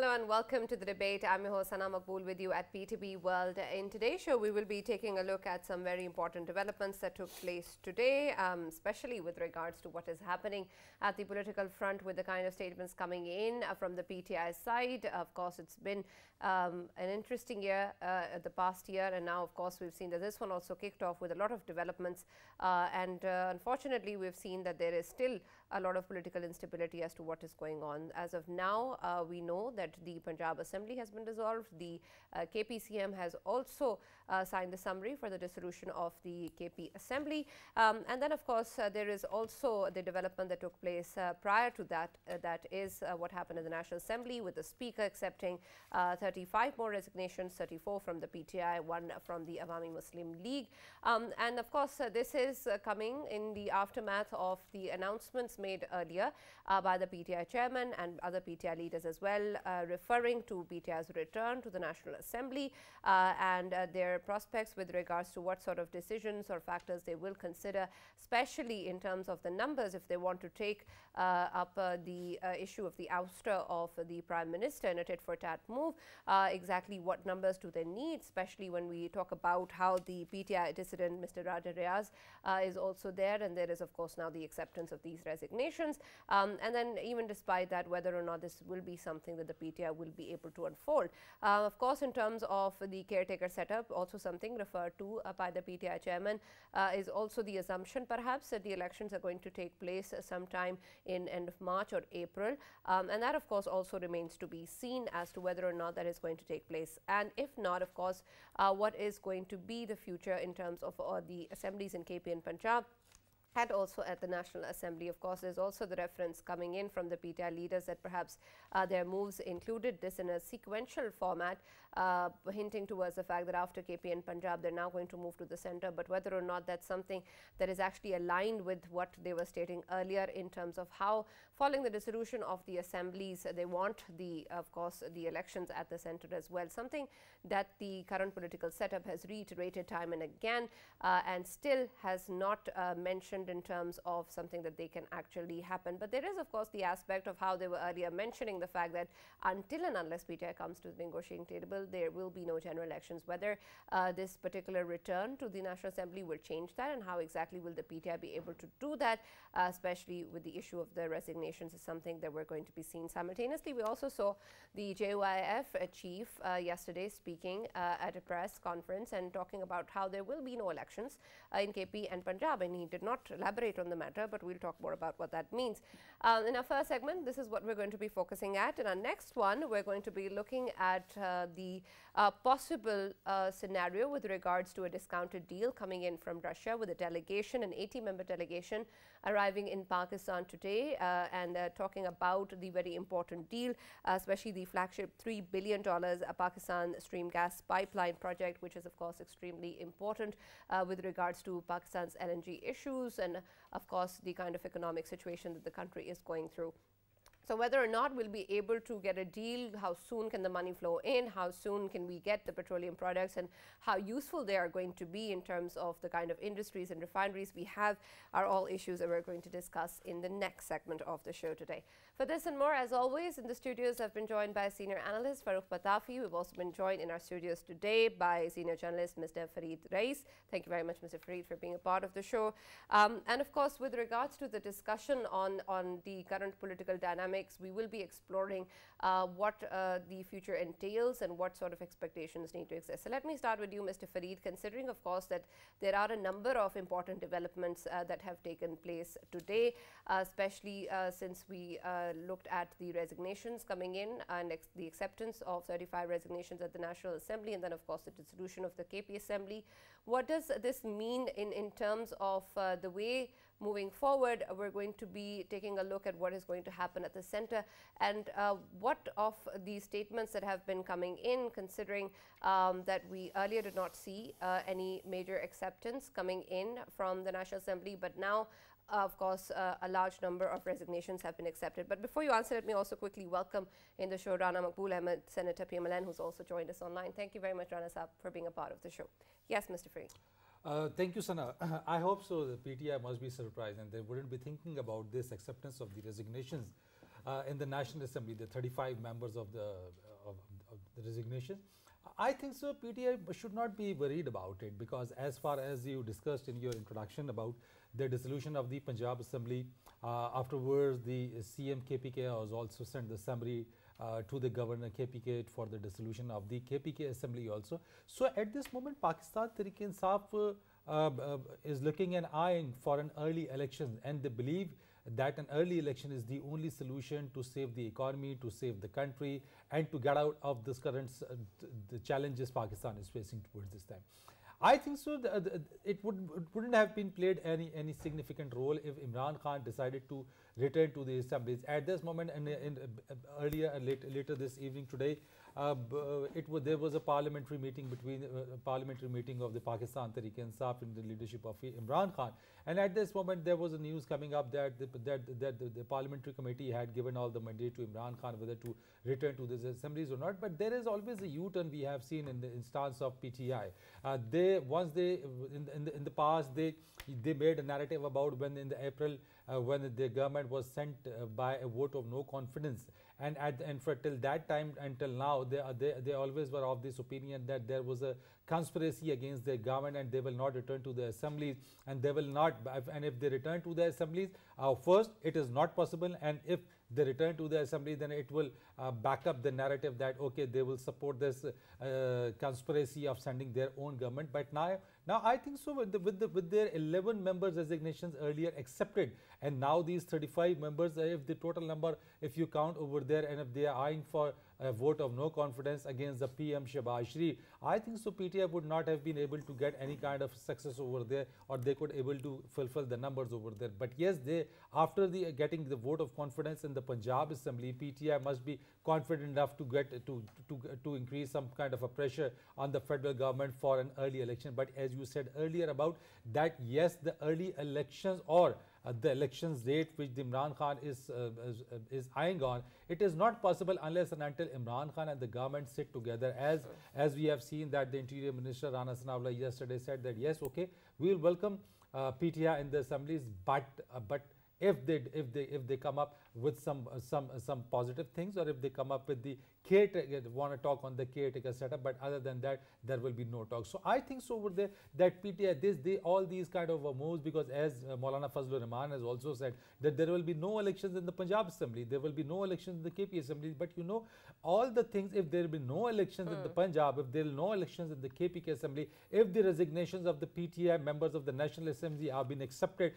Hello and welcome to the debate. I'm your host Sana Makbool with you at PTV World. In today's show, we will be taking a look at some very important developments that took place today, um, especially with regards to what is happening at the political front with the kind of statements coming in uh, from the PTI side. Of course, it's been um, an interesting year uh, the past year, and now, of course, we've seen that this one also kicked off with a lot of developments. Uh, and uh, unfortunately, we've seen that there is still a lot of political instability as to what is going on. As of now, uh, we know that the Punjab Assembly has been dissolved. The uh, KPCM has also uh, signed the summary for the dissolution of the KP Assembly. Um, and then, of course, uh, there is also the development that took place uh, prior to that. Uh, that is what happened in the National Assembly with the Speaker accepting 35 more resignations, 34 from the PTI, one from the Awami Muslim League. Um, and of course, this is coming in the aftermath of the announcements made earlier by the PTI chairman and other PTI leaders as well, uh, referring to PTI's return to the National Assembly uh, and uh, their prospects with regards to what sort of decisions or factors they will consider, especially in terms of the numbers if they want to take up the issue of the ouster of the Prime Minister in a tit for tat move. exactly what numbers do they need, especially when we talk about how the PTI dissident Mr. Raja Riaz is also there and there is of course now the acceptance of these resignations. Um, and then even despite that, whether or not this will be something that the PTI will be able to unfold. Uh, of course, in terms of the caretaker setup, also something referred to uh, by the PTI chairman uh, is also the assumption perhaps that the elections are going to take place sometime in end of March or April. Um, and that of course also remains to be seen as to whether or not that is going to take place. And if not, of course, uh, what is going to be the future in terms of uh, the assemblies in KP and Punjab and also at the National Assembly. Of course, there's also the reference coming in from the PTI leaders that perhaps uh, their moves included this in a sequential format, uh, hinting towards the fact that after KP and Punjab, they're now going to move to the center. But whether or not that's something that is actually aligned with what they were stating earlier in terms of how, following the dissolution of the assemblies, they want the, of course, the elections at the center as well. Something that the current political setup has reiterated time and again, uh, and still has not uh, mentioned in terms of something that they can actually happen. But there is, of course, the aspect of how they were earlier mentioning the fact that until and unless PTI comes to the negotiating table, there will be no general elections. Whether uh, this particular return to the National Assembly will change that and how exactly will the PTI be able to do that, uh, especially with the issue of the is something that we're going to be seeing simultaneously. We also saw the uh, chief uh, yesterday speaking uh, at a press conference and talking about how there will be no elections uh, in KP and Punjab and he did not elaborate on the matter, but we'll talk more about what that means. Uh, in our first segment, this is what we're going to be focusing at. In our next one, we're going to be looking at uh, the possible scenario with regards to a discounted deal coming in from Russia with a delegation, an 80-member delegation arriving in Pakistan today uh, and uh, talking about the very important deal, uh, especially the flagship $3 billion uh, Pakistan stream gas pipeline project, which is of course extremely important uh, with regards to Pakistan's LNG issues and of course the kind of economic situation that the country is going through. So whether or not we'll be able to get a deal, how soon can the money flow in, how soon can we get the petroleum products and how useful they are going to be in terms of the kind of industries and refineries we have are all issues that we're going to discuss in the next segment of the show today. For this and more, as always, in the studios I've been joined by senior analyst Farooq Pitafi. We've also been joined in our studios today by senior journalist Mr. Farid Rais. Thank you very much, Mr. Farid, for being a part of the show. Um, and of course, with regards to the discussion on, on the current political dynamics dynamics. We will be exploring uh, what uh, the future entails and what sort of expectations need to exist. So let me start with you, Mr. Farid, considering, of course, that there are a number of important developments uh, that have taken place today, uh, especially uh, since we uh, looked at the resignations coming in and the acceptance of 35 resignations at the National Assembly and then, of course, the dissolution of the KP Assembly. What does this mean in, in terms of the way moving forward, we're going to be taking a look at what is going to happen at the center and uh, what of these statements that have been coming in, considering um, that we earlier did not see uh, any major acceptance coming in from the National Assembly, but now uh, of course, uh, a large number of resignations have been accepted. But before you answer, let me also quickly welcome in the show Rana Maqbool Ahmad, Senator PMLN, who's also joined us online. Thank you very much, Rana Saab, for being a part of the show. Yes, Mr. Free. Uh, thank you, Sana. I hope so. The PTI must be surprised and they wouldn't be thinking about this acceptance of the resignations uh, in the National Assembly, the 35 members of the, of, of the resignation. I think so. PTI should not be worried about it because, as far as you discussed in your introduction about the dissolution of the Punjab Assembly, uh, afterwards the CM KPK has also sent the summary uh, to the governor KPK for the dissolution of the KPK Assembly also. So, at this moment, Pakistan Tehreek-e-Insaf uh, uh, is looking and eyeing for an early election, and they believe that an early election is the only solution to save the economy, to save the country, and to get out of this current uh, the challenges Pakistan is facing towards this time. I think so. It would it wouldn't have been played any any significant role if Imran Khan decided to return to the assemblies at this moment and in, uh, earlier uh, later, later this evening today. Uh, it was there was a parliamentary meeting between uh, parliamentary meeting of the Pakistan Tehreek-e-Insaf in the leadership of Imran Khan, and at this moment there was a news coming up that the, that that the, the, parliamentary committee had given all the mandate to Imran Khan whether to return to these assemblies or not. But there is always a U-turn we have seen in the instance of PTI. Uh, they once they in the, in the, in the past they they made a narrative about when in the April uh, when the government was sent uh, by a vote of no confidence and at and for till that time until now they, they they always were of this opinion that there was a conspiracy against the government and they will not return to the assemblies. And they will not and if they return to the assemblies uh, first it is not possible. And if they return to the assembly then it will uh, back up the narrative that okay they will support this uh, conspiracy of sending their own government. But now now I think so with, the, with, the, with their 11 members resignations earlier accepted and now these 35 members uh, if the total number if you count over there and if they are eyeing for a vote of no confidence against the PM Shehbaz Sharif. I think so PTI would not have been able to get any kind of success over there or they could able to fulfill the numbers over there. But yes, they after the getting the vote of confidence in the Punjab Assembly, PTI must be confident enough to get to, to, to increase some kind of a pressure on the federal government for an early election. But as you said earlier about that, yes, the early elections or uh, the elections date which Imran Khan is, uh, is, uh, is, eyeing on, it is not possible unless and until Imran Khan and the government sit together as, as we have seen that the Interior Minister Rana Sanaullah yesterday said that yes, okay, we will welcome uh, PTI in the assemblies, but, uh, but if they if they if they come up with some uh, some uh, some positive things or if they come up with the caretaker want to talk on the caretaker setup but other than that there will be no talk so i think so over there that pti this they all these kind of uh, moves because as uh, maulana fazlur rahman has also said that there will be no elections in the punjab assembly there will be no elections in the kp assembly but you know all the things if there will be no elections mm. in the hmm. punjab if there will no elections in the kpk assembly if the resignations of the pti members of the national assembly have been accepted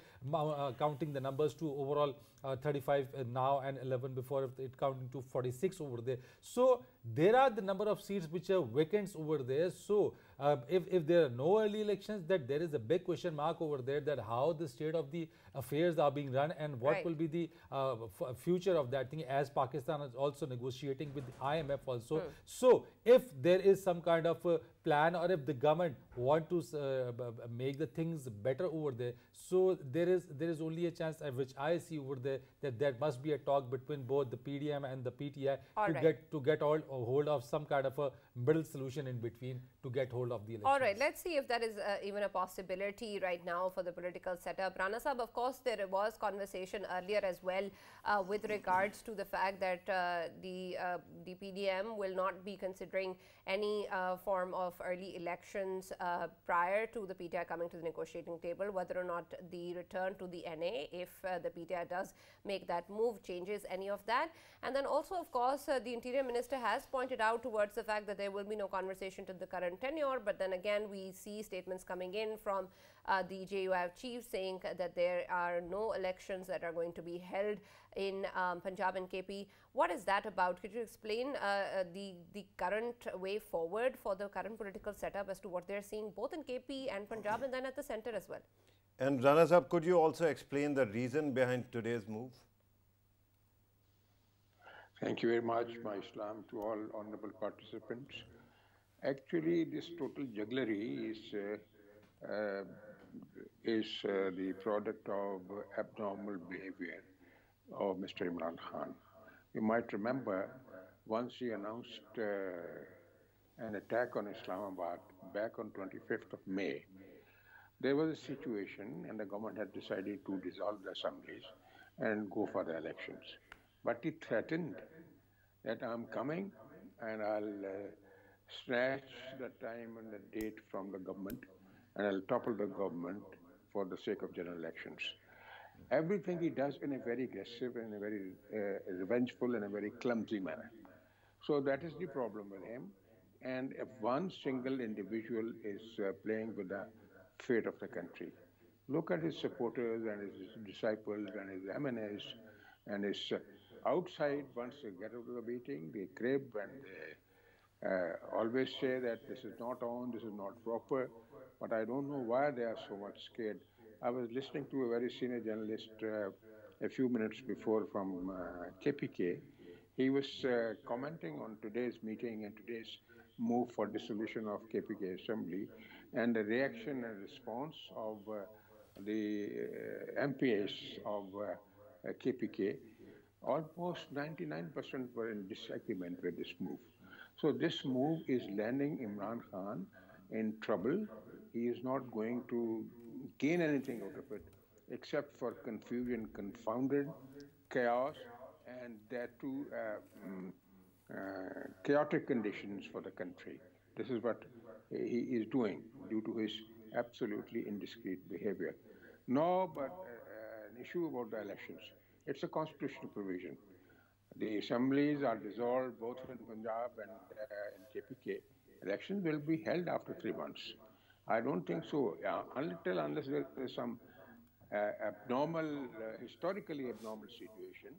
counting the numbers to overall uh, 35 uh, now and 11 before it counting to 46 over there. So there are the number of seats which are vacant over there. So uh, if, if there are no early elections, that there is a big question mark over there that how the state of the affairs are being run and what right. will be the uh, future of that thing as Pakistan is also negotiating with the IMF also. Hmm. So if there is some kind of plan or if the government want to uh, make the things better over there, so there is there is only a chance at which I see over there that there must be a talk between both the PDM and the PTI all to right. get to get all hold of some kind of a middle solution in between to get hold of the election. All right, let's see if that is uh, even a possibility right now for the political setup. Rana Sahab, of course, there was conversation earlier as well uh, with regards to the fact that uh, the uh, the PDM will not be considering any uh, form of early elections uh, prior to the PTI coming to the negotiating table, whether or not the return to the NA, if the PTI does make that move, changes any of that. And then also, of course, the Interior Minister has pointed out towards the fact that there will be no conversation to the current tenure. But then again, we see statements coming in from uh, the JUIF chief saying that there are no elections that are going to be held in um, Punjab and KP. What is that about? Could you explain uh, uh, the, the current way forward for the current political setup as to what they're seeing both in KP and Punjab and then at the center as well? And Rana Sahab, could you also explain the reason behind today's move? Thank you very much, my Islam, to all honorable participants. Actually, this total jugglery is uh, uh, is uh, the product of abnormal behavior of Mr. Imran Khan. You might remember once he announced uh, an attack on Islamabad back on 25th of May. There was a situation, and the government had decided to dissolve the assemblies and go for the elections. But he threatened that I'm coming and I'll uh, snatch the time and the date from the government and I'll topple the government for the sake of general elections. Everything he does in a very aggressive and a very uh, revengeful and a very clumsy manner. So that is the problem with him. And if one single individual is uh, playing with the fate of the country, look at his supporters and his disciples and his MNAs and his uh, outside, once they get out of the meeting, they crib and they uh, always say that this is not on, this is not proper. But I don't know why they are so much scared. I was listening to a very senior journalist uh, a few minutes before from KPK. He was uh, commenting on today's meeting and today's move for dissolution of KPK Assembly and the reaction and response of uh, the uh, MPs of KPK almost 99% were in disagreement with this move. So this move is landing Imran Khan in trouble. He is not going to gain anything out of it except for confusion, confounded chaos, and that too uh, mm, uh, chaotic conditions for the country. This is what he is doing due to his absolutely indiscreet behavior. No, but uh, an issue about the elections. It's a constitutional provision. The assemblies are dissolved both in Punjab and uh, in KPK. Elections will be held after three months. I don't think so. Yeah, until unless there is some uh, abnormal, uh, historically abnormal situation,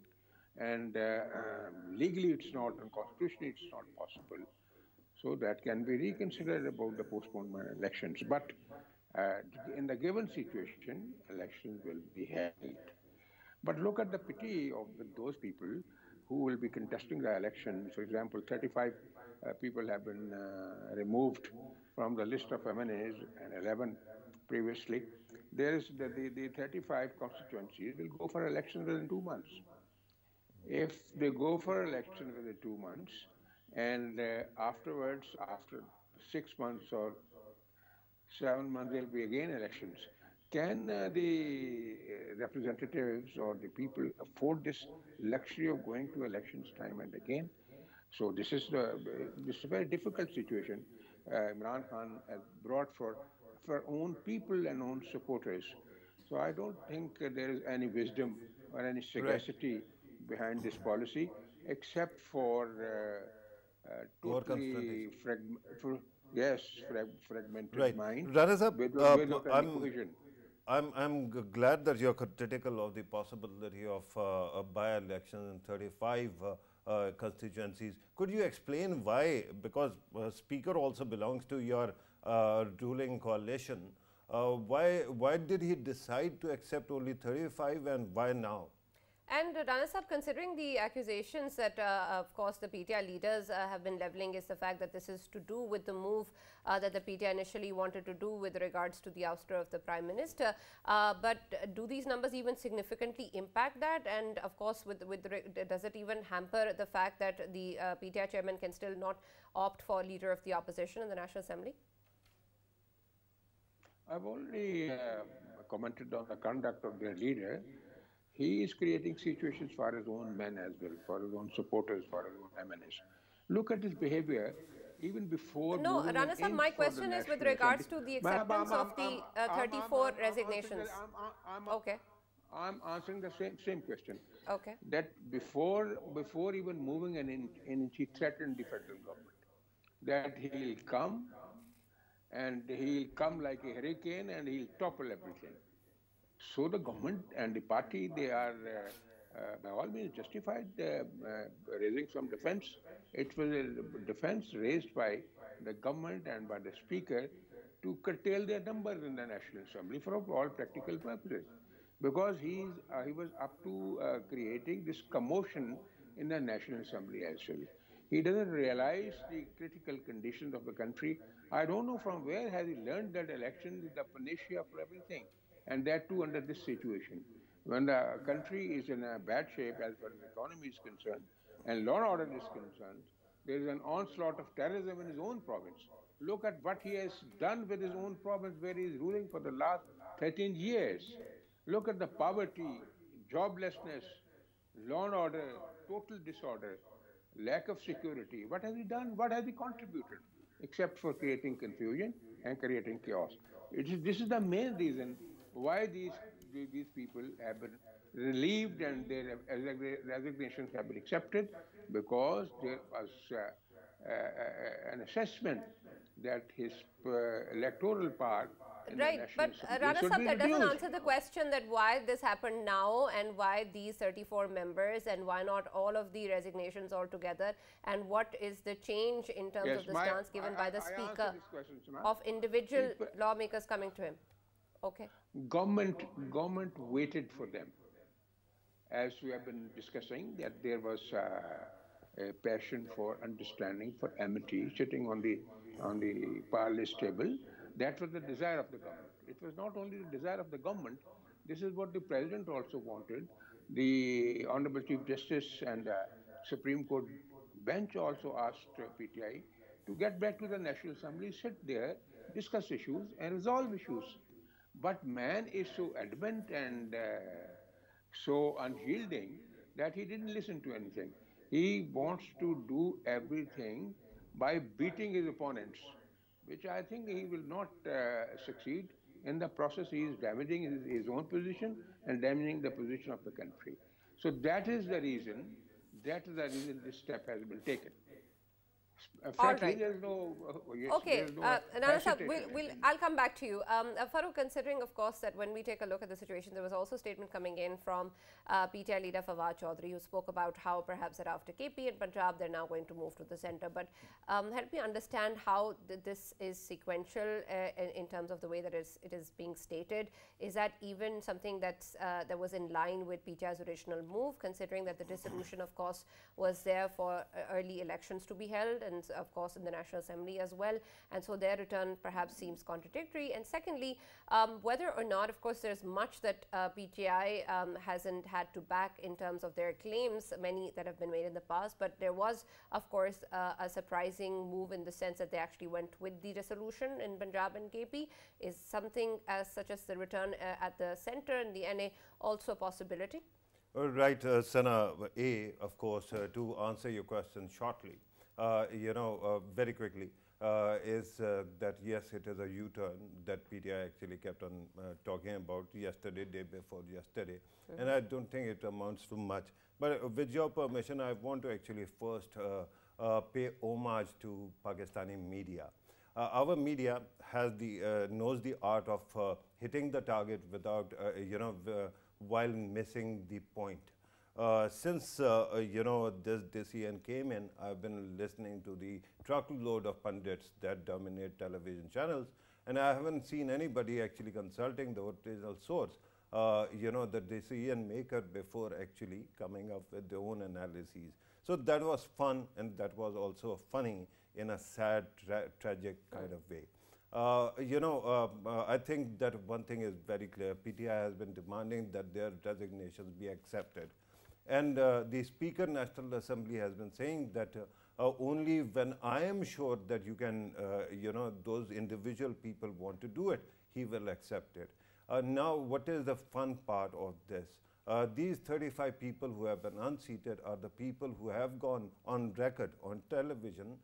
and uh, um, legally it's not, and constitutionally it's not possible. So that can be reconsidered about the postponement elections. But uh, in the given situation, elections will be held. But look at the pity of those people who will be contesting the election. For example, 35 uh, people have been uh, removed from the list of MNAs and 11 previously. There is the, the, the 35 constituencies will go for elections within two months. If they go for election within two months, and uh, afterwards, after six months or seven months, there'll be again elections. Can uh, the uh, representatives or the people afford this luxury of going to elections time and again? So this is the this is a very difficult situation. Uh, Imran Khan has brought for for own people and own supporters. So I don't think there is any wisdom or any sagacity right. behind this policy, except for uh, uh, totally frag- yes, frag- fragmented right. mind Rana Sahab, with, uh, with I'm, I'm, I'm glad that you're critical of the possibility of uh, a by-election in 35 uh, constituencies. Could you explain why? Because uh, Speaker also belongs to your uh, ruling coalition. Uh, why, why did he decide to accept only 35 and why now? And uh, Rana Sahab, considering the accusations that, uh, of course, the PTI leaders uh, have been leveling is the fact that this is to do with the move uh, that the PTI initially wanted to do with regards to the ouster of the Prime Minister. Uh, but do these numbers even significantly impact that? And, of course, with, with does it even hamper the fact that the uh, PTI chairman can still not opt for leader of the opposition in the National Assembly? I've already commented on the conduct of their leader. He is creating situations for his own men as well, for his own supporters, for his own MNS. Look at his behavior even before. No, Rana Sahib, my question is with regards to the acceptance I'm, I'm, of the uh, 34 resignations. okay. I'm answering the same same question. Okay. That before before even moving an inch he threatened the federal government that he'll come and he'll come like a hurricane and he'll topple everything. So the government and the party, they are uh, uh, by all means justified uh, uh, raising some defense. It was a defense raised by the government and by the speaker to curtail their numbers in the National Assembly for all practical purposes. Because he, uh, he was up to uh, creating this commotion in the National Assembly as well. He doesn't realize the critical conditions of the country. I don't know from where has he learned that election is the panacea for everything and that too under this situation. When the country is in a bad shape as far as the economy is concerned and law and order is concerned, there is an onslaught of terrorism in his own province. Look at what he has done with his own province where he is ruling for the last 13 years. Look at the poverty, joblessness, law and order, total disorder, lack of security, what has he done? What has he contributed? Except for creating confusion and creating chaos. It is, this is the main reason why these, these people have been relieved and their resignations have been accepted? Because there was uh, uh, an assessment that his uh, electoral part Right, but uh, Rana Sab, that doesn't answer the question that why this happened now and why these 34 members and why not all of the resignations altogether? And what is the change in terms yes, of the my, stance given I, by the I speaker question, of individual lawmakers coming to him? Okay. Government, government waited for them. As we have been discussing, that there was uh, a passion for understanding, for amity, sitting on the on the parlous table. That was the desire of the government. It was not only the desire of the government. This is what the president also wanted. The Honorable Chief Justice and uh, Supreme Court bench also asked uh, PTI to get back to the National Assembly, sit there, discuss issues, and resolve issues. But man is so adamant and uh, so unyielding that he didn't listen to anything. He wants to do everything by beating his opponents, which I think he will not uh, succeed. In the process, he is damaging his, his, own position and damaging the position of the country. So that is the reason, that is the reason this step has been taken. Uh, frankly, right. there's no. Uh, yes, okay, there's no uh, Rana Sab, we'll, we'll, I'll come back to you. Um, uh, Farooq, considering, of course, that when we take a look at the situation, there was also a statement coming in from uh, PTI leader Fawad Chaudhry, who spoke about how perhaps that after KP and Punjab, they're now going to move to the center. But um, help me understand how th this is sequential uh, in, in, terms of the way that it is being stated. Is that even something that's, uh, that was in line with PTI's original move, considering that the dissolution, of course, was there for early elections to be held and of course, in the National Assembly as well. And so their return perhaps seems contradictory. And secondly, um, whether or not, of course, there's much that uh, PTI um, hasn't had to back in terms of their claims, many that have been made in the past. But there was, of course, uh, a surprising move in the sense that they actually went with the resolution in Punjab and KP. Is something as such as the return uh, at the center in the NA also a possibility? right, uh, Sana. A, of course, uh, to answer your question shortly. Uh, you know, uh, very quickly, uh, is that yes, it is a U-turn that PTI actually kept on talking about yesterday, day before yesterday. Mm -hmm. And I don't think it amounts to much. But with your permission, I want to actually first pay homage to Pakistani media. Uh, our media has the uh, knows the art of uh, hitting the target without you know while missing the point. Uh, since uh, uh, you know this decision came in, I've been listening to the truckload of pundits that dominate television channels, and I haven't seen anybody actually consulting the original source. Uh, you know the decision maker before actually coming up with their own analyses. So that was fun, and that was also funny in a sad, tra tragic kind of way. Uh, you know, uh, uh, I think that one thing is very clear. PTI has been demanding that their resignations be accepted. And uh, the Speaker National Assembly has been saying that uh, uh, only when I am sure that you can, uh, you know, those individual people want to do it, he will accept it. Uh, now, what is the fun part of this? These 35 people who have been unseated are the people who have gone on record on television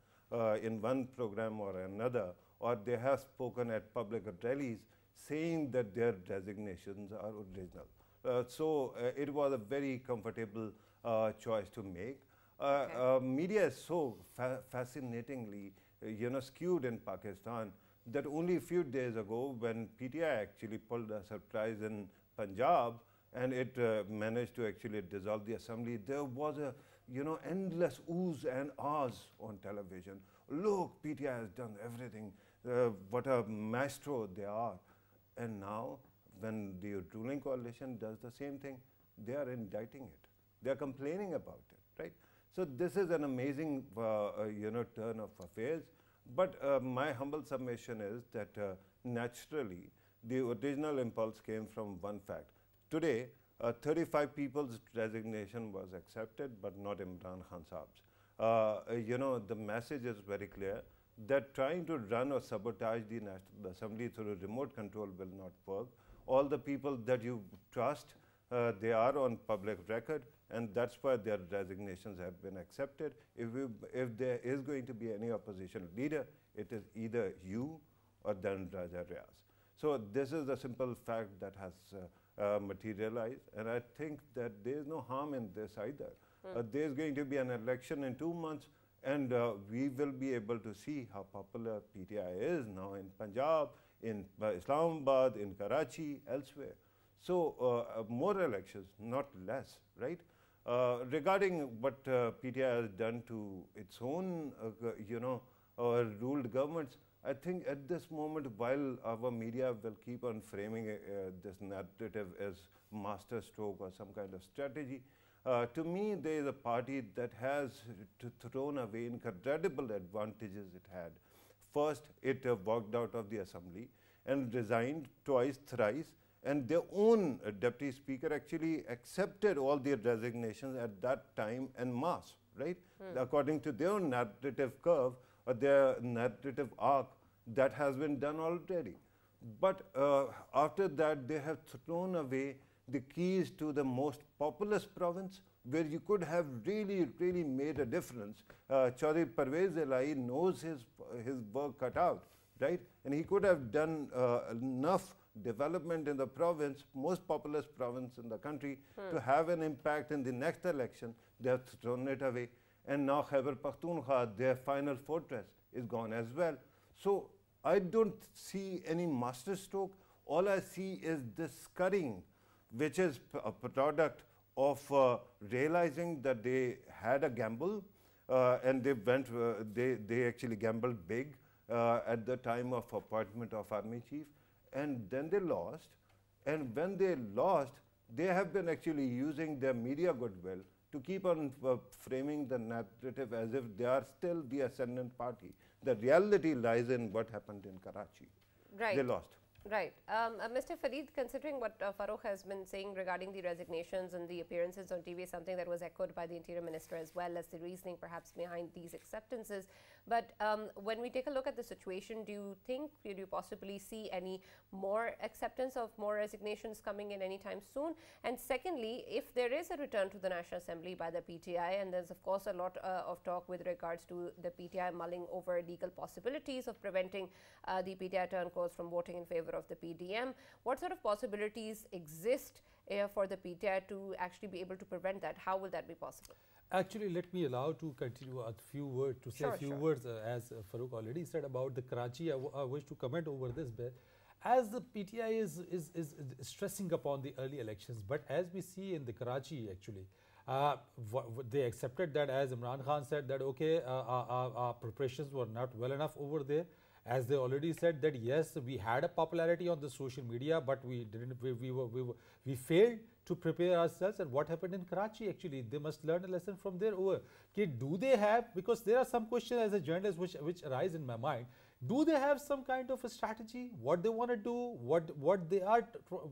in one program or another, or they have spoken at public rallies saying that their designations are original. Uh, so uh, it was a very comfortable uh, choice to make. Okay. media is so fa fascinatingly, you know, skewed in Pakistan that only a few days ago, when PTI actually pulled a surprise in Punjab, and it uh, managed to actually dissolve the assembly, there was a you know endless oohs and ahs on television. Look, PTI has done everything. Uh, what a maestro they are. And now when the ruling coalition does the same thing, they are indicting it. They are complaining about it, right? So this is an amazing, uh, uh, you know, turn of affairs. But uh, my humble submission is that uh, naturally, the original impulse came from one fact. Today, uh, 35 people's resignation was accepted, but not Imran Khan Saab's. Uh, you know, the message is very clear that trying to run or sabotage the National Assembly through remote control will not work all the people that you trust, uh, they are on public record. and that's why their resignations have been accepted. If, we, if there is going to be any opposition leader, it is either you or then Raja Riaz. So this is the simple fact that has uh, uh, materialized, and I think that there is no harm in this either. Mm. Uh, there is going to be an election in two months, and uh, we will be able to see how popular PTI is now in Punjab, in uh, Islamabad, in Karachi, elsewhere. So uh, more elections, not less, right? Uh, regarding what uh, PTI has done to its own, uh, you know, ruled governments, I think at this moment, while our media will keep on framing uh, this narrative as masterstroke or some kind of strategy, uh, to me, there is a party that has thrown away incredible advantages it had. First, it uh, walked out of the assembly and resigned twice, thrice, and their own uh, deputy speaker actually accepted all their resignations at that time en masse, right? Hmm. According to their narrative curve or their narrative arc, that has been done already. But uh, after that, they have thrown away the keys to the most populous province where you could have really, really made a difference. Uh, Chaudhry Parvez Elahi knows his, his work cut out, right? And he could have done uh, enough development in the province, most populous province in the country, hmm. to have an impact in the next election. They have thrown it away. And now Khyber Pakhtunkhwa, their final fortress, is gone as well. So I don't see any masterstroke. All I see is this scurrying, which is a product of uh, realizing that they had a gamble uh, and they went, uh, they, they actually gambled big uh, at the time of appointment of army chief and then they lost. And when they lost, they have been actually using their media goodwill to keep on uh, framing the narrative as if they are still the ascendant party. The reality lies in what happened in Karachi. Right. They lost. Right. Um, uh, Mr. Farid, considering what uh, Farokh has been saying regarding the resignations and the appearances on TV, something that was echoed by the Interior Minister as well as the reasoning perhaps behind these acceptances. But um, when we take a look at the situation, do you think, do you possibly see any more acceptance of more resignations coming in anytime soon? And secondly, if there is a return to the National Assembly by the PTI, and there's of course a lot uh, of talk with regards to the PTI mulling over legal possibilities of preventing uh, the PTI turncoats from voting in favor of the PDM. What sort of possibilities exist uh, for the PTI to actually be able to prevent that? How will that be possible? Actually, let me allow to continue a few words, to say sure, a few sure. words, uh, as uh, Farokh already said about the Karachi. I, wish to comment over this bit. As the PTI is, is, is, stressing upon the early elections, but as we see in the Karachi, actually, uh, they accepted that, as Imran Khan said, that okay, uh, our, our, preparations were not well enough over there as they already said that yes we had a popularity on the social media but we didn't we, we were, we, were, we failed to prepare ourselves and what happened in Karachi actually. They must learn a lesson from there do they have because there are some questions as a journalist which which arise in my mind. Do they have some kind of a strategy? What they want to do? What what they are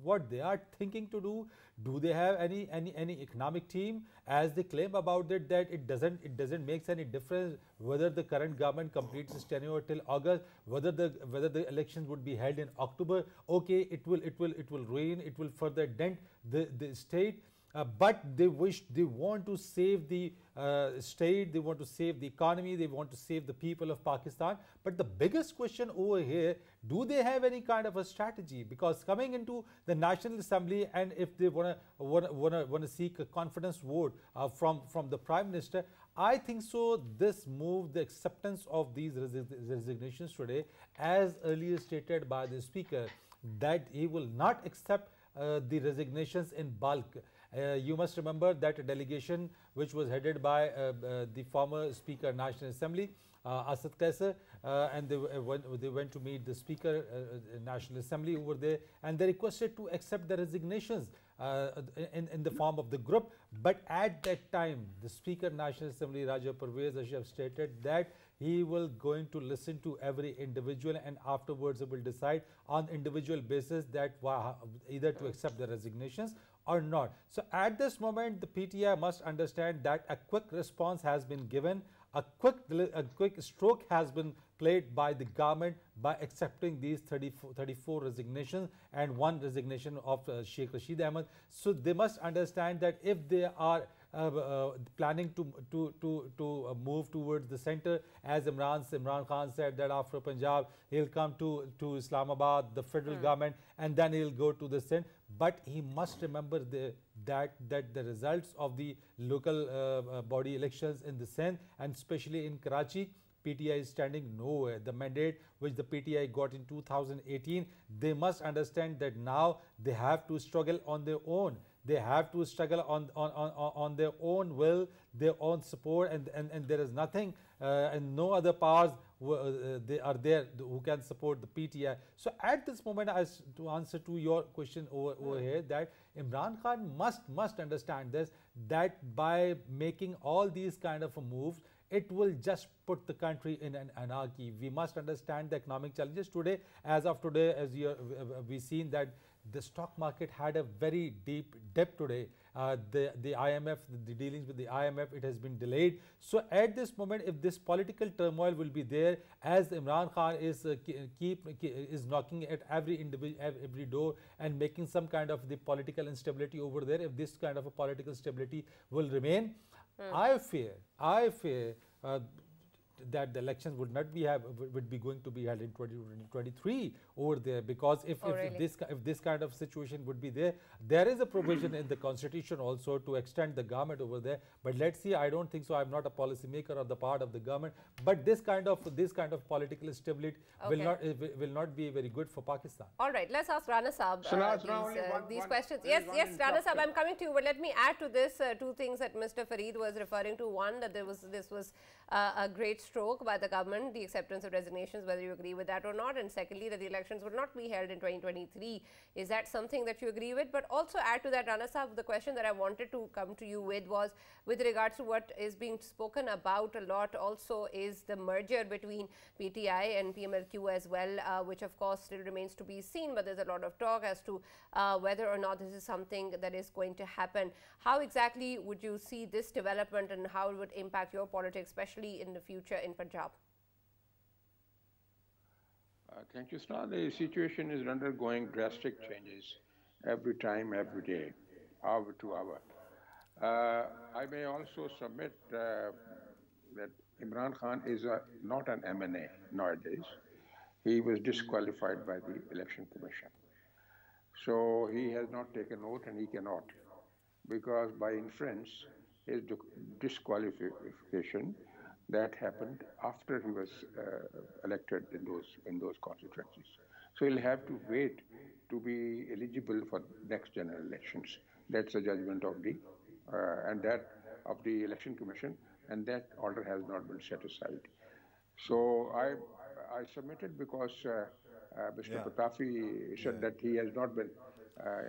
what they are thinking to do? Do they have any any any economic team? As they claim about it that it doesn't it doesn't makes any difference whether the current government completes its tenure till august whether the whether the elections would be held in october. Okay it will it will it will ruin it will further dent the the state uh, but they wish, they want to save the uh, state, they want to save the economy, they want to save the people of Pakistan. But the biggest question over here, do they have any kind of a strategy? Because coming into the National Assembly and if they want to want to want to seek a confidence vote uh, from from the Prime Minister, I think so. This move, the acceptance of these resignations today, as earlier stated by the Speaker, that he will not accept uh, the resignations in bulk. Uh, you must remember that a delegation which was headed by uh, uh, the former Speaker National Assembly, Asad Qaiser, and they, went, they went to meet the Speaker National Assembly over there and they requested to accept the resignations in, in the form of the group. But at that time, the Speaker National Assembly, Raja Parvez Ashraf stated that he will going to listen to every individual and afterwards will decide on individual basis that either to accept the resignations or not. So at this moment, the PTI must understand that a quick response has been given, a quick, a quick stroke has been played by the government by accepting these 34, 34 resignations and one resignation of uh, Sheikh Rashid Ahmed. So they must understand that if they are uh, uh, planning to to to to uh, move towards the center. As Imran Imran Khan said that after Punjab he'll come to to Islamabad, the federal government, and then he'll go to the center. But he must remember the, that that the results of the local uh, uh, body elections in the Sindh and especially in Karachi PTI is standing nowhere. The mandate which the PTI got in 2018, they must understand that now they have to struggle on their own. They have to struggle on, on, on, on their own will, their own support, and, and, and there is nothing uh, and no other powers uh, they are there who can support the PTI. So at this moment, as to answer to your question over, over here, that Imran Khan must must understand this that by making all these kind of moves, it will just put the country in an anarchy. We must understand the economic challenges today. As of today, as we've seen that the stock market had a very deep dip today. Uh, the, the IMF, the, the, dealings with the IMF, it has been delayed. So at this moment, if this political turmoil will be there, as Imran Khan is uh, keep, is knocking at every individual, every door and making some kind of the political instability over there, if this kind of a political stability will remain, Mm. I fear, I fear uh, that the elections would not be have would be going to be held in 2023 over there. Because if, oh, if, really? this if this kind of situation would be there there is a provision in the constitution also to extend the government over there. But let's see i don't think so. I'm not a policymaker on the part of the government. But this kind of this kind of political stability okay. will not will not be very good for pakistan. All right. Let's ask rana Saab, uh, these, uh, one, these one, questions. yes yes rana Saab, i'm coming to you but let me add to this uh, two things that mr fareed was referring to. One that there was this was uh, a great stroke by the government, the acceptance of resignations, whether you agree with that or not. And secondly, that the elections would not be held in 2023. Is that something that you agree with? But also add to that, Rana the question that I wanted to come to you with was with regards to what is being spoken about a lot also is the merger between PTI and PMLQ as well, uh, which of course still remains to be seen, but there's a lot of talk as to uh, whether or not this is something that is going to happen. How exactly would you see this development and how it would impact your politics, especially in the future in Punjab? Uh, thank you, Sana. The situation is undergoing drastic changes every time, every day, hour to hour. Uh, I may also submit uh, that Imran Khan is a, not an MNA nowadays. He was disqualified by the Election Commission. So he has not taken oath and he cannot, because by inference, his disqualification that happened after he was uh, elected in those in those constituencies. So he'll have to wait to be eligible for next general elections. That's the judgment of the uh, and that of the election commission, and that order has not been set aside. So I I submitted because uh, uh Mr. Yeah. Pitafi said yeah. that he has not been uh,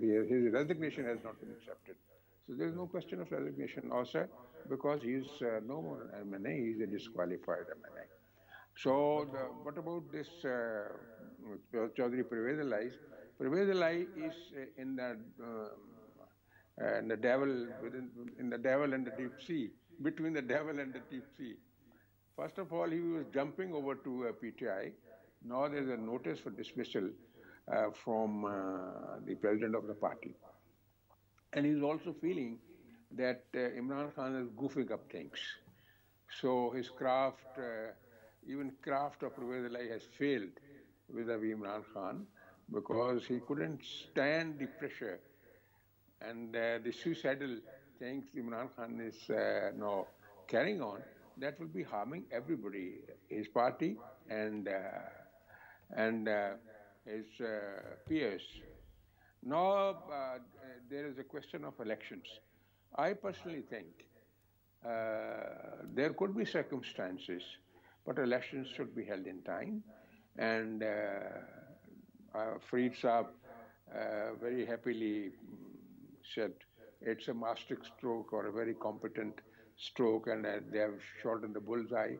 his resignation has not been accepted. So there is no question of resignation also because he is uh, no more an MNA, he is a disqualified MNA. So the, what about this uh, Chaudhry Pervez Elahi? Pervez is uh, in the uh, in the devil within in the devil and the deep sea between the devil and the deep sea. First of all, he was jumping over to uh, PTI. Now there is a notice for dismissal uh, from uh, the president of the party, and he's also feeling that uh, Imran Khan is goofing up things. So his craft, uh, even craft of Elahi has failed with Imran Khan because he couldn't stand the pressure and uh, the suicidal things Imran Khan is uh, now carrying on, that will be harming everybody, his party and, uh, and uh, his peers. Now, there is a question of elections. I personally think uh, there could be circumstances, but elections should be held in time. And uh, uh, Fareed Saab uh, very happily said it's a master stroke or a very competent stroke, and uh, they have shortened the bullseye.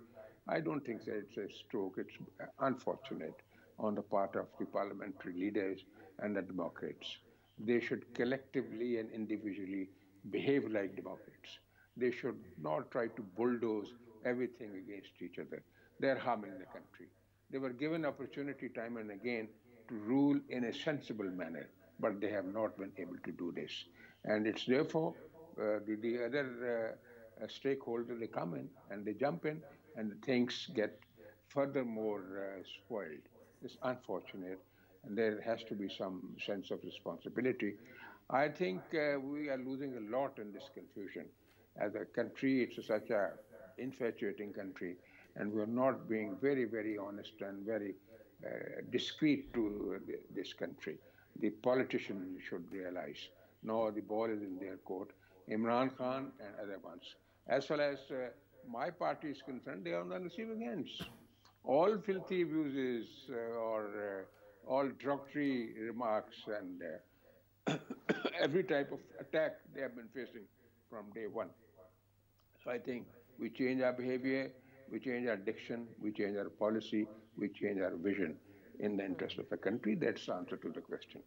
I don't think that it's a stroke. It's unfortunate on the part of the parliamentary leaders and the Democrats. They should collectively and individually behave like democrats. They should not try to bulldoze everything against each other. They're harming the country. They were given opportunity time and again to rule in a sensible manner, but they have not been able to do this. And it's therefore uh, the, the other uh, stakeholders, they come in and they jump in and things get furthermore uh, spoiled. It's unfortunate there has to be some sense of responsibility. I think uh, we are losing a lot in this confusion. As a country, it's such a infatuating country, and we're not being very, very honest and very uh, discreet to this country. The politicians should realize, no, the ball is in their court. Imran Khan and other ones. As far as uh, my party is concerned, they are on the receiving ends. All filthy abuses uh, or uh, all derogatory remarks and uh, every type of attack they have been facing from day one. So I think we change our behavior, we change our diction, we change our policy, we change our vision in the interest of the country. That's the answer to the question.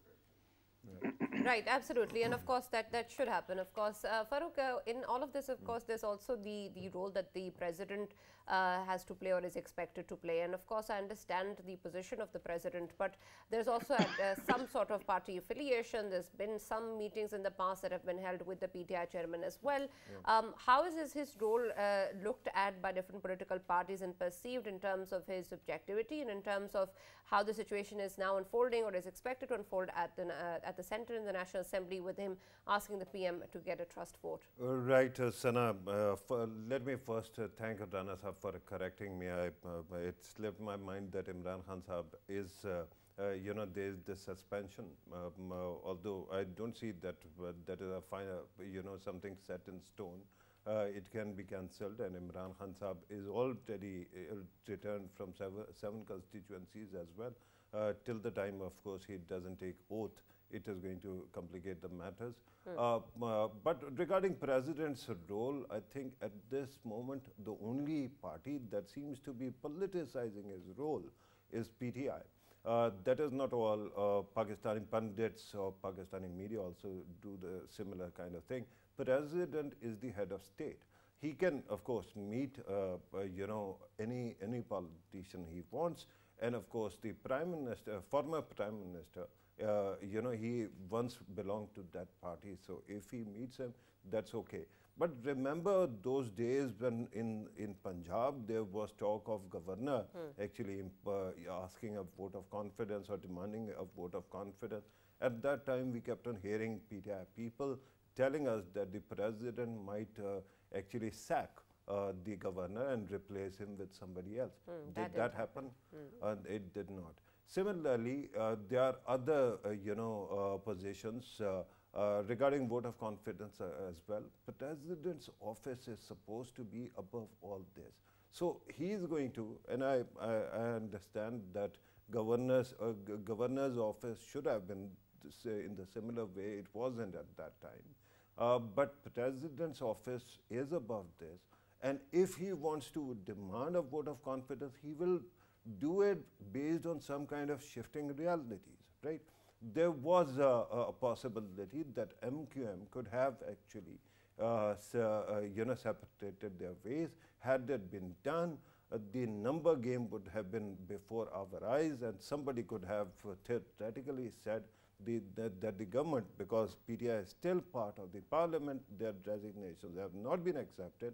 Right, absolutely, and of course that that should happen. Of course, uh, Farrukh, uh, in all of this, of course, there's also the the role that the president uh, has to play or is expected to play. And of course, I understand the position of the president, but there's also a, uh, some sort of party affiliation. There's been some meetings in the past that have been held with the PTI chairman as well. Yeah. Um, how is his, his role uh, looked at by different political parties and perceived in terms of his objectivity and in terms of how the situation is now unfolding or is expected to unfold at the, uh, at the center in the National Assembly with him asking the PM to get a trust vote? Uh, right, uh, Sana. let me first thank Rana for correcting me. I, uh, it slipped my mind that Imran Khan Sahab is, uh, uh, you know, there is this suspension. Um, although I don't see that that is a final, you know, something set in stone. it can be cancelled, and Imran Khan Sahab is already returned from seven, seven constituencies as well. till the time, of course, he doesn't take oath it is going to complicate the matters. Hmm. Uh, uh, but regarding president's role, I think at this moment, the only party that seems to be politicizing his role is PTI. Uh, that is not all. Uh, Pakistani pundits or Pakistani media also do the similar kind of thing. President is the head of state. He can, of course, meet, uh, uh, you know, any any politician he wants, and of course, the prime minister, former prime minister, uh, you know, he once belonged to that party. So if he meets him, that's okay. But remember those days when in, in Punjab there was talk of governor hmm. actually uh, asking a vote of confidence or demanding a vote of confidence. At that time, we kept on hearing PTI people telling us that the president might uh, actually sack uh, the governor and replace him with somebody else. Hmm, did that, that happen? Hmm. it did not. Similarly, uh, there are other, uh, you know, uh, positions regarding vote of confidence as well. President's office is supposed to be above all this. So he is going to, and I, I, I understand that governor's, uh, governor's office should have been in the similar way it wasn't at that time. Uh, but president's office is above this. And if he wants to demand a vote of confidence, he will do it based on some kind of shifting realities, right? There was a, a possibility that MQM could have actually, uh, uh, you know, separated their ways. Had that been done, uh, the number game would have been before our eyes, and somebody could have theoretically said the, that, that, the government, because PTI is still part of the parliament, their resignations have not been accepted,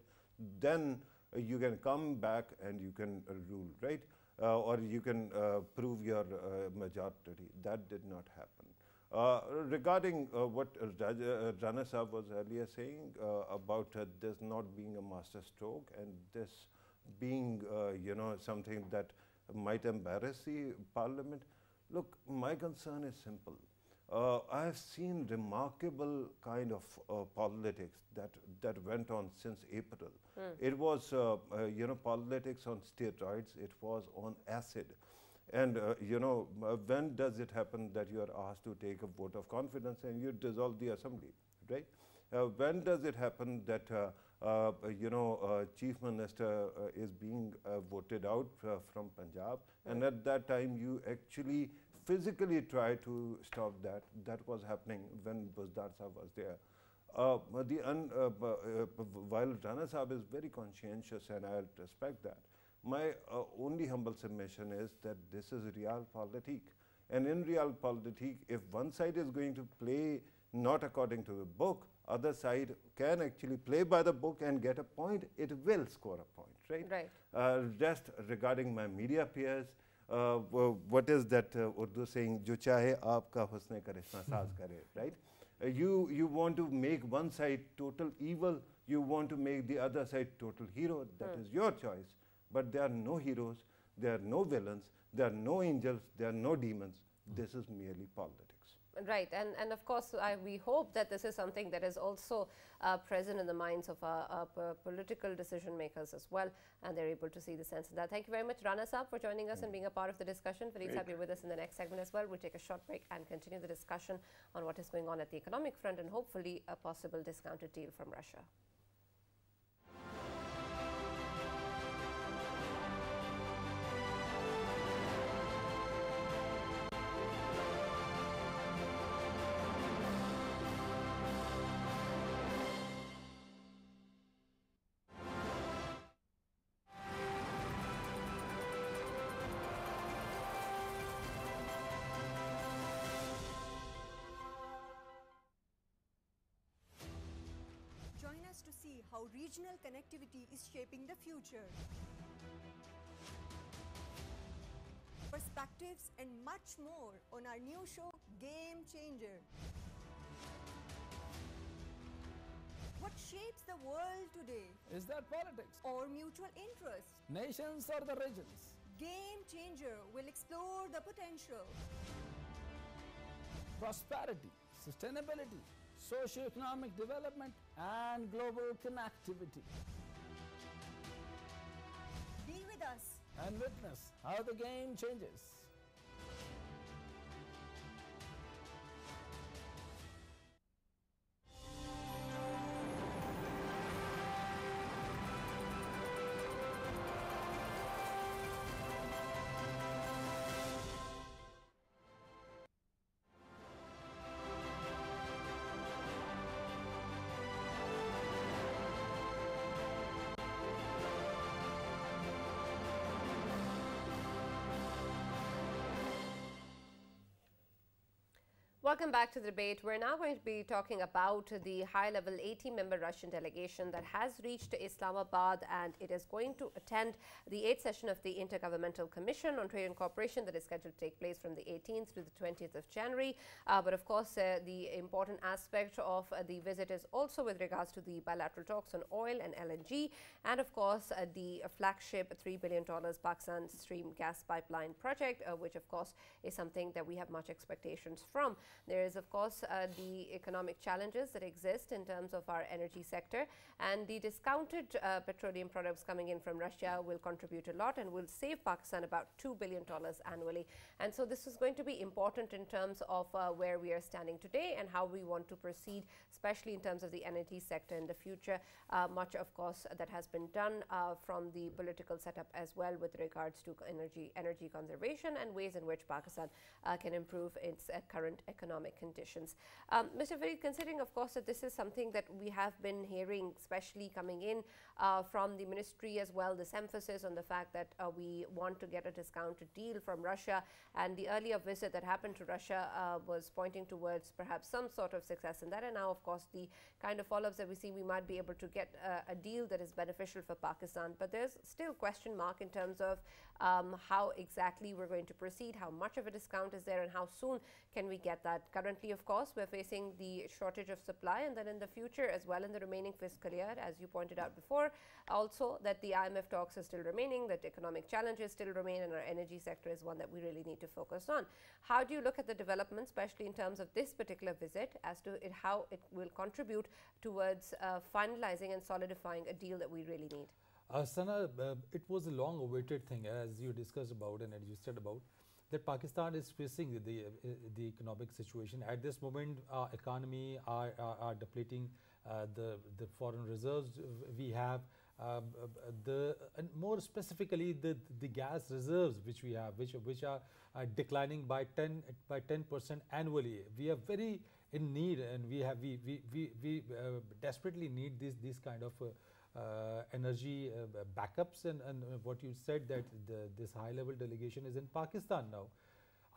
then uh, you can come back and you can rule, right? Uh, or you can uh, prove your uh, majority. That did not happen. regarding what Rana Sab was earlier saying about this not being a master stroke and this being, you know, something that might embarrass the parliament, look, my concern is simple. Uh, I have seen remarkable kind of uh, politics that that went on since April. Mm. It was, uh, uh, you know, politics on steroids. It was on acid. And, uh, you know, uh, when does it happen that you are asked to take a vote of confidence and you dissolve the assembly, right? when does it happen that, you know, chief minister is being voted out from Punjab, mm. and at that time you actually physically try to stop that. That was happening when Buzdar Sahib was there. Uh, the un, uh, uh, while Rana Sahib is very conscientious and I respect that, my uh, only humble submission is that this is realpolitik. And in realpolitik, if one side is going to play not according to the book, other side can actually play by the book and get a point, it will score a point, right? Right. Uh, just regarding my media peers, uh, what is that uh, Urdu saying? Jo chahe aapka husne karishma saaz kare, right? Uh, you, you want to make one side total evil, you want to make the other side total hero. That is your choice. But there are no heroes, there are no villains, there are no angels, there are no demons. This is merely politics. Right, and, and of course, I, we hope that this is something that is also uh, present in the minds of our, our, political decision makers as well, and they're able to see the sense of that. Thank you very much, Rana Sab, for joining us and being a part of the discussion. Please have you with us in the next segment as well. We'll take a short break and continue the discussion on what is going on at the economic front and hopefully a possible discounted deal from Russia. To see how regional connectivity is shaping the future. Perspectives and much more on our new show, Game Changer. What shapes the world today? Is that politics? Or mutual interest? Nations or the regions? Game Changer will explore the potential. Prosperity, sustainability, socio-economic development and global connectivity. Be with us and witness how the game changes. Welcome back to the debate. We're now going to be talking about the high-level 80-member Russian delegation that has reached Islamabad and it is going to attend the eighth session of the Intergovernmental Commission on Trade and Cooperation that is scheduled to take place from the 18th to the 20th of January. Uh, but of course, uh, the important aspect of uh, the visit is also with regards to the bilateral talks on oil and LNG and of course uh, the flagship $3 billion Pakistan Stream gas pipeline project, uh, which of course is something that we have much expectations from. There is, of course, uh, the economic challenges that exist in terms of our energy sector, and the discounted uh, petroleum products coming in from Russia will contribute a lot and will save Pakistan about $2 billion annually. And so this is going to be important in terms of uh, where we are standing today and how we want to proceed, especially in terms of the energy sector in the future. Uh, much, of course, that has been done uh, from the political setup as well with regards to energy, energy conservation and ways in which Pakistan uh, can improve its current economic economic conditions. Um, Mr. Farid, considering, of course, that this is something that we have been hearing, especially coming in uh, from the ministry as well, this emphasis on the fact that uh, we want to get a discounted deal from Russia, and the earlier visit that happened to Russia uh, was pointing towards perhaps some sort of success in that, and now, of course, the kind of follow-ups that we see, we might be able to get uh, a deal that is beneficial for Pakistan, but there's still question mark in terms of um, how exactly we're going to proceed, how much of a discount is there, and how soon can we get that. Currently, of course, we're facing the shortage of supply, and then in the future as well in the remaining fiscal year, as you pointed out before, also that the IMF talks are still remaining, that economic challenges still remain, and our energy sector is one that we really need to focus on. How do you look at the development, especially in terms of this particular visit, as to it, how it will contribute towards uh, finalizing and solidifying a deal that we really need? Uh, Sana, uh, it was a long awaited thing as you discussed about and as you said about that Pakistan is facing the, the, uh, economic situation. At this moment, our economy are, are, are depleting uh, the, the foreign reserves we have. Uh, the more specifically the the gas reserves which we have which which are declining by 10 by 10 percent annually we are very in need and we have we we we, we desperately need this this kind of uh, energy uh, backups and, and what you said that the, this high level delegation is in Pakistan now.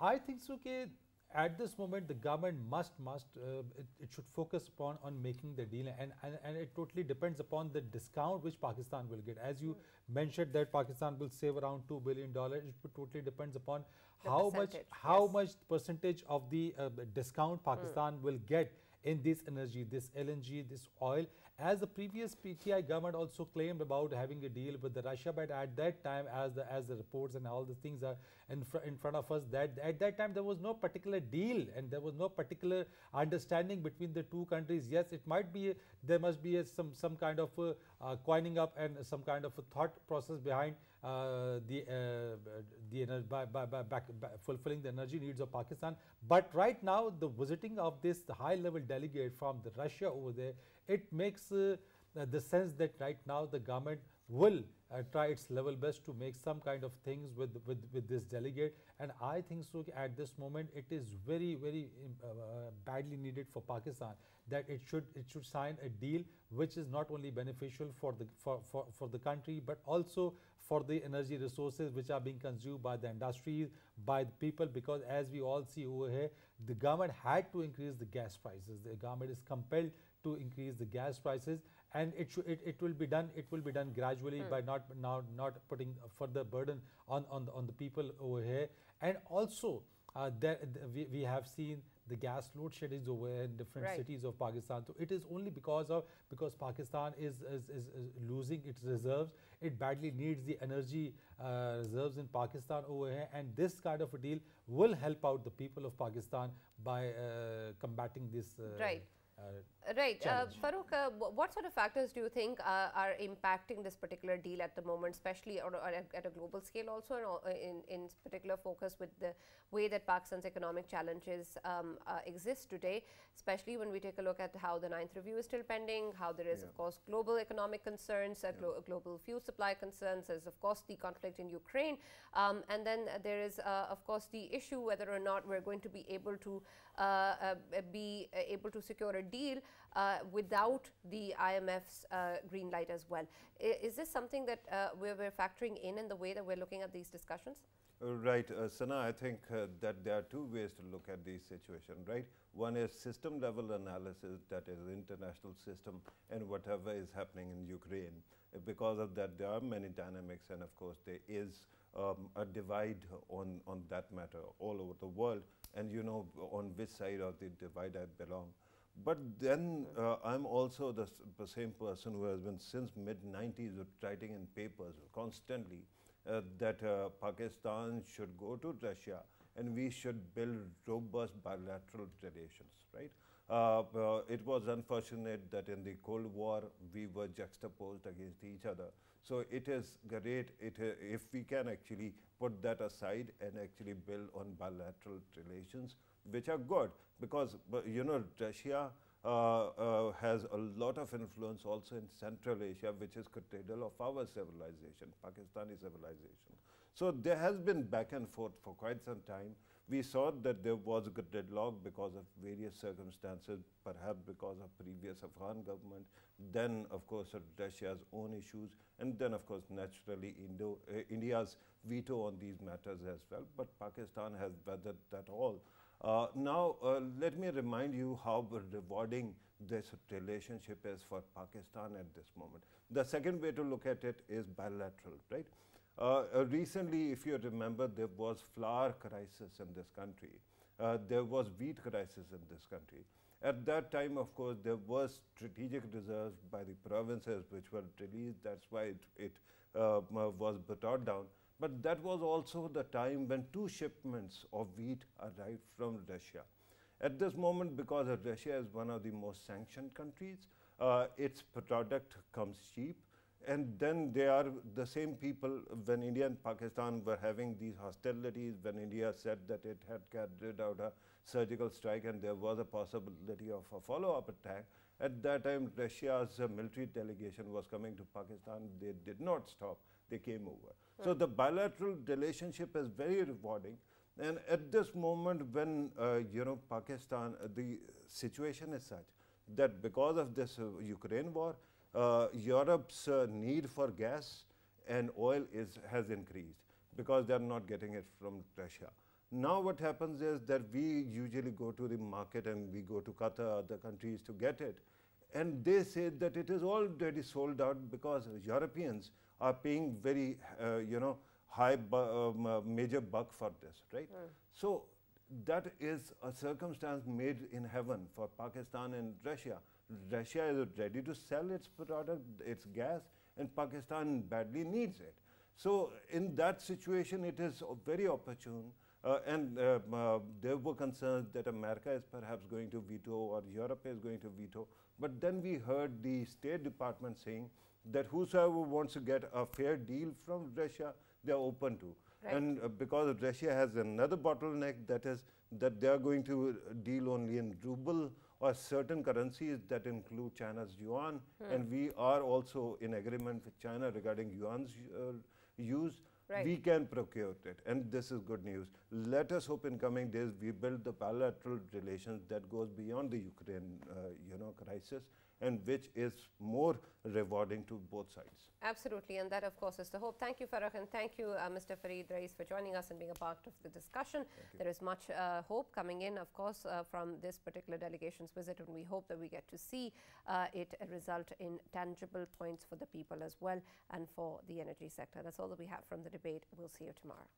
I think so, okay, at this moment, the government must must uh, it, it, should focus upon on making the deal, and, and and it totally depends upon the discount which Pakistan will get. As you mm. mentioned, that Pakistan will save around two billion dollars. It totally depends upon the how much how yes. much percentage of the uh, discount Pakistan mm. will get in this energy, this LNG, this oil, as the previous PTI government also claimed about having a deal with the Russia, but at that time, as the as the reports and all the things are in, fr in front of us, that at that time there was no particular deal and there was no particular understanding between the two countries. Yes, it might be there must be a, some some kind of uh, coining up and some kind of a thought process behind uh, the uh, the by, by, by, by, fulfilling the energy needs of Pakistan. But right now, the visiting of this high level delegate from the Russia over there it makes uh, the sense that right now the government will uh, try its level best to make some kind of things with, with, with this delegate. And I think so at this moment it is very very uh, badly needed for Pakistan that it should it should sign a deal which is not only beneficial for the for, for, for the country but also for the energy resources which are being consumed by the industries by the people. Because as we all see over here the government had to increase the gas prices. The government is compelled to increase the gas prices and it it, it will be done it will be done gradually mm. by not now not putting further burden on on the, on the people over here and also uh, there, we, we have seen the gas load sheddings over in different right. cities of Pakistan. So it is only because of because Pakistan is, is, is, is losing its reserves. It badly needs the energy uh, reserves in Pakistan over here, and this kind of a deal will help out the people of Pakistan by uh, combating this. Uh, right. Uh, right. Uh, Farrukh, uh, what sort of factors do you think uh, are impacting this particular deal at the moment, especially or, or at, a global scale also, and in, in particular focus with the way that Pakistan's economic challenges um, uh, exist today, especially when we take a look at how the ninth review is still pending, how there is, yeah. of course, global economic concerns, uh, glo global fuel supply concerns, there's, of course, the conflict in Ukraine, um, and then there is, of course, the issue whether or not we're going to be able to be able to secure a deal uh, without the IMF's uh, green light as well. I, is this something that uh, we're, we're, factoring in in the way that we're looking at these discussions? Right, uh, Sana, I think uh, that there are two ways to look at this situation, right? One is system level analysis, that is international system and whatever is happening in Ukraine. Because of that, there are many dynamics and of course there is um, a divide on, on that matter all over the world and you know on which side of the divide I belong. But then uh, I'm also the, the, same person who has been since mid 90s writing in papers constantly uh, that uh, Pakistan should go to Russia and we should build robust bilateral relations, right? Uh, uh, it was unfortunate that in the Cold War we were juxtaposed against each other. So it is great it, uh, if we can actually put that aside and actually build on bilateral relations which are good because you know Russia uh, uh, has a lot of influence also in Central Asia, which is cradle of our civilization, Pakistani civilization. So there has been back and forth for quite some time. We saw that there was a good deadlock because of various circumstances, perhaps because of previous Afghan government, then of course Russia's own issues, and then of course naturally Indo, uh, India's veto on these matters as well. But Pakistan has weathered that all. Uh, now, uh, let me remind you how rewarding this relationship is for Pakistan at this moment. The second way to look at it is bilateral, right? Uh, uh recently, if you remember, there was flour crisis in this country. Uh, there was wheat crisis in this country. At that time, of course, there was strategic reserves by the provinces which were released. That's why it, it uh, was brought down. But that was also the time when two shipments of wheat arrived from Russia. At this moment, because Russia is one of the most sanctioned countries, uh, its product comes cheap. And then they are the same people when India and Pakistan were having these hostilities, when India said that it had carried out a surgical strike and there was a possibility of a follow-up attack. At that time, Russia's uh, military delegation was coming to Pakistan. They did not stop. They came over. So the bilateral relationship is very rewarding. And at this moment when, uh, you know, Pakistan, uh, the situation is such that because of this uh, Ukraine war, uh, Europe's uh, need for gas and oil is, has increased because they are not getting it from Russia. Now what happens is that we usually go to the market and we go to Qatar, other countries to get it. And they say that it is already sold out because Europeans are paying very, uh, you know, high um, uh, major buck for this, right? Mm. So that is a circumstance made in heaven for Pakistan and Russia. Russia is ready to sell its product, its gas, and Pakistan badly needs it. So in that situation, it is very opportune. Uh, and uh, uh, there were concerns that America is perhaps going to veto or Europe is going to veto. But then we heard the State Department saying that whosoever wants to get a fair deal from Russia, they are open to. Right. And uh, because Russia has another bottleneck that is that they are going to deal only in ruble or certain currencies that include China's yuan. Hmm. And we are also in agreement with China regarding yuan's uh, use. Right. We can procure it, and this is good news. Let us hope in coming days we build the bilateral relations that goes beyond the Ukraine, uh, you know, crisis, and which is more rewarding to both sides. Absolutely, and that of course is the hope. Thank you, Farrukh, and thank you, uh, Mr. Farid Rais, for joining us and being a part of the discussion. There is much uh, hope coming in, of course, uh, from this particular delegation's visit, and we hope that we get to see uh, it result in tangible points for the people as well and for the energy sector. That's all that we have from the debate. We'll see you tomorrow.